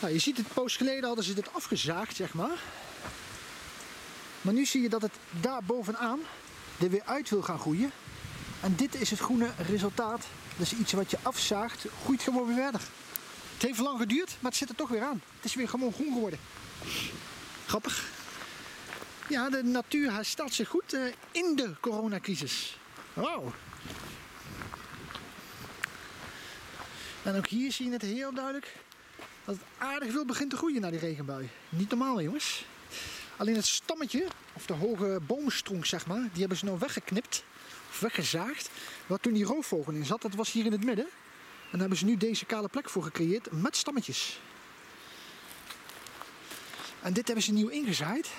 Nou, je ziet het poos geleden hadden ze dit afgezaagd, zeg maar. Maar nu zie je dat het daar bovenaan er weer uit wil gaan groeien. En dit is het groene resultaat. Dus iets wat je afzaagt, groeit gewoon weer verder. Het heeft lang geduurd, maar het zit er toch weer aan. Het is weer gewoon groen geworden. Grappig. Ja, de natuur herstelt zich goed eh, in de coronacrisis. Wauw. En ook hier zie je het heel duidelijk dat het aardig veel begint te groeien naar die regenbui. Niet normaal jongens. Alleen het stammetje, of de hoge boomstronk zeg maar, die hebben ze nou weggeknipt. Of weggezaagd. Waar toen die roofvogel in zat, dat was hier in het midden. En daar hebben ze nu deze kale plek voor gecreëerd met stammetjes. En dit hebben ze nieuw ingezaaid.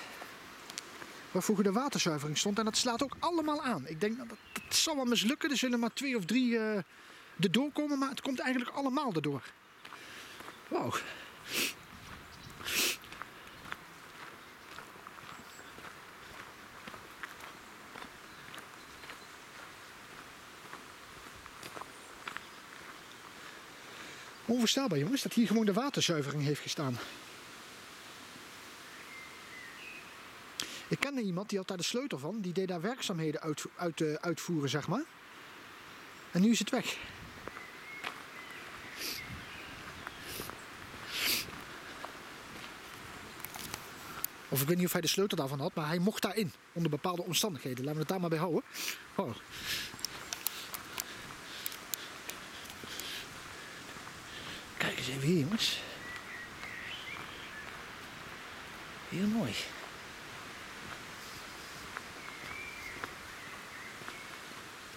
Waar vroeger de waterzuivering stond. En dat slaat ook allemaal aan. Ik denk dat het zal wel mislukken. Er zullen maar twee of drie uh, erdoor komen. Maar het komt eigenlijk allemaal erdoor. Wauw. Onvoorstelbaar jongens, dat hier gewoon de waterzuivering heeft gestaan. Ik kende iemand die had daar de sleutel van, die deed daar werkzaamheden uit, uit, uh, uitvoeren, zeg maar. En nu is het weg. Of ik weet niet of hij de sleutel daarvan had, maar hij mocht daarin. Onder bepaalde omstandigheden. Laten we het daar maar bij houden. Oh. Kijk eens even hier jongens. Heel mooi.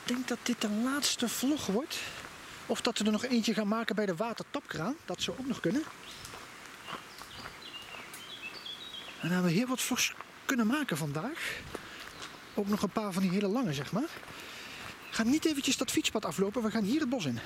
Ik denk dat dit de laatste vlog wordt. Of dat we er nog eentje gaan maken bij de watertapkraan. Dat zou ook nog kunnen. En dan hebben we heel wat vlogs kunnen maken vandaag. Ook nog een paar van die hele lange, zeg maar. Gaan niet eventjes dat fietspad aflopen. We gaan hier het bos in.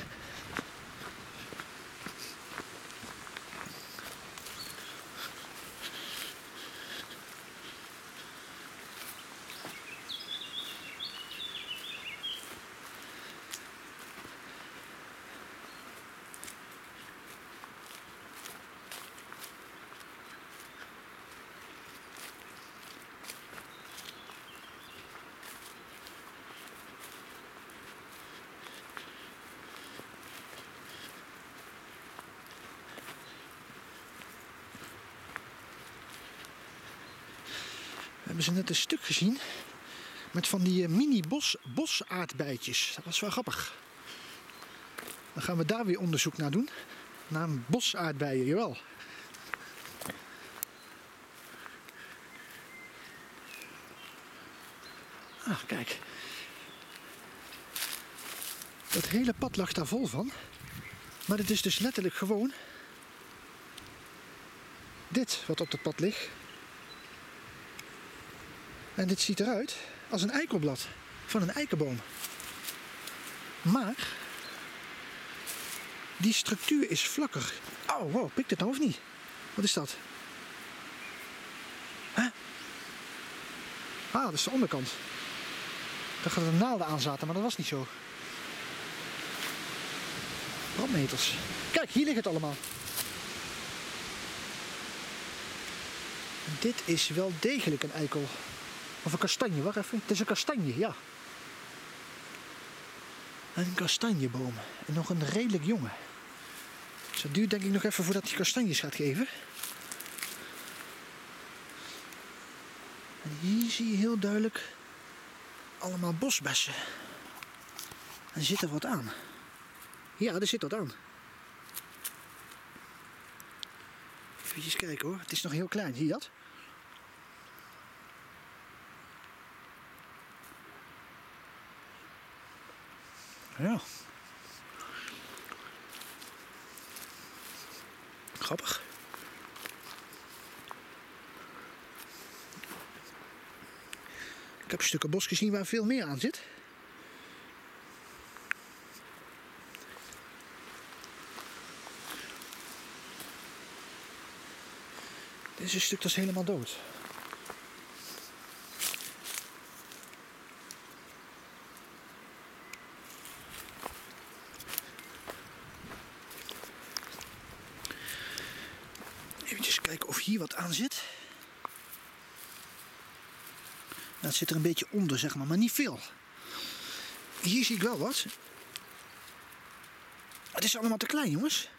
Hebben ze net een stuk gezien met van die mini bos, bosaardbeidjes. Dat was wel grappig. Dan gaan we daar weer onderzoek naar doen. Naar bosaardbeien, jawel. Ah, kijk. Dat hele pad lag daar vol van. Maar het is dus letterlijk gewoon dit wat op het pad ligt. En dit ziet eruit als een eikelblad van een eikenboom. Maar die structuur is vlakker. Oh, wow, pikt het nou of niet? Wat is dat? Huh? Ah, dat is de onderkant. Daar gaat er naalden aan zaten, maar dat was niet zo. Brandmeters. Kijk, hier ligt het allemaal. Dit is wel degelijk een eikel. Of een kastanje, wacht even. Het is een kastanje, ja. Een kastanjeboom. En nog een redelijk jonge. Dus duurt denk ik nog even voordat hij kastanjes gaat geven. En hier zie je heel duidelijk allemaal bosbessen. En zit er wat aan. Ja, er zit wat aan. Even kijken hoor. Het is nog heel klein, zie je dat? Ja. Grappig. Ik heb stukken bos gezien waar veel meer aan zit. Dit is een stuk dat is helemaal dood. Kijken of hier wat aan zit. Nou, het zit er een beetje onder, zeg maar, maar niet veel. Hier zie ik wel wat. Het is allemaal te klein, jongens.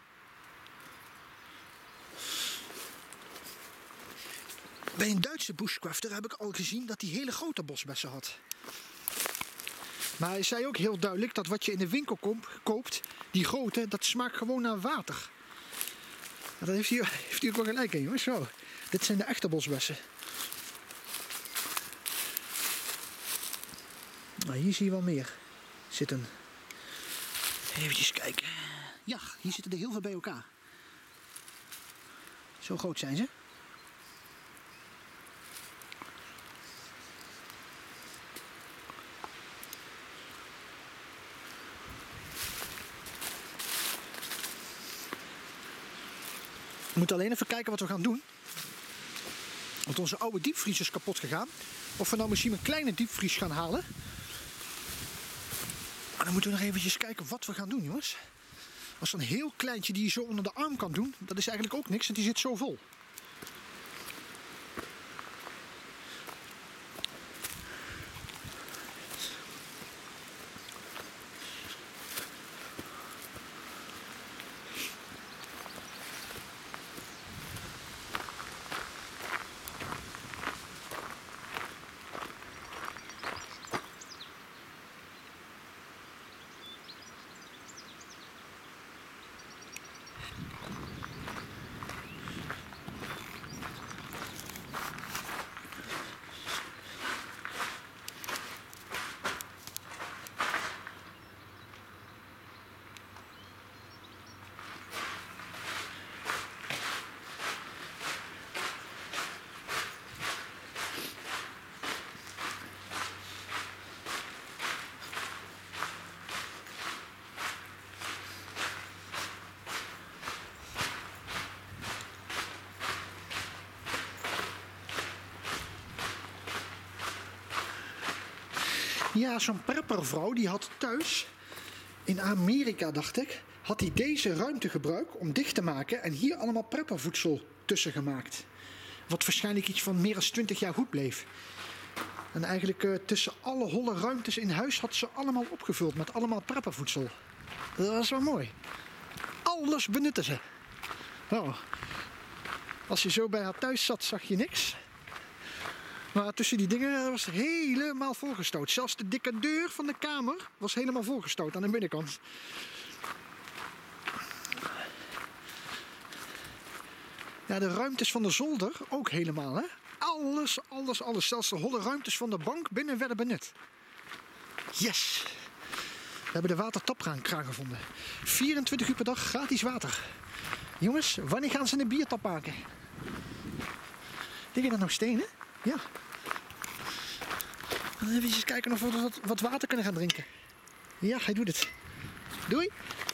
Bij een Duitse bushcrafter heb ik al gezien dat hij hele grote bosbessen had. Maar hij zei ook heel duidelijk dat wat je in de winkel koopt, die grote, dat smaakt gewoon naar water. Dat heeft hij, heeft ook wel gelijk in, jongens. Zo, dit zijn de echte bosbessen. Nou, hier zie je wel meer zitten. Even kijken. Ja, hier zitten er heel veel bij elkaar. Zo groot zijn ze. We moeten alleen even kijken wat we gaan doen. Want onze oude diepvries is kapot gegaan. Of we nou misschien een kleine diepvries gaan halen. Maar dan moeten we nog eventjes kijken wat we gaan doen, jongens. Als een heel kleintje die je zo onder de arm kan doen, dat is eigenlijk ook niks, want die zit zo vol. Ja, zo'n preppervrouw die had thuis, in Amerika dacht ik, had hij deze ruimte gebruikt om dicht te maken en hier allemaal preppervoedsel tussen gemaakt. Wat waarschijnlijk iets van meer dan 20 jaar goed bleef. En eigenlijk uh, tussen alle holle ruimtes in huis had ze allemaal opgevuld met allemaal preppervoedsel. Dat was wel mooi. Alles benutten ze. Oh. Als je zo bij haar thuis zat, zag je niks. Maar tussen die dingen was het helemaal volgestoot. Zelfs de dikke deur van de kamer was helemaal volgestoot aan de binnenkant. Ja, de ruimtes van de zolder ook helemaal, hè? Alles, alles, alles. Zelfs de holle ruimtes van de bank binnen werden benut. Yes! We hebben de watertapkraan gevonden. 24 uur per dag gratis water. Jongens, wanneer gaan ze een biertap maken? Liggen er nog stenen? Ja. Even kijken of we wat, wat water kunnen gaan drinken. Ja, hij doet het. Doei!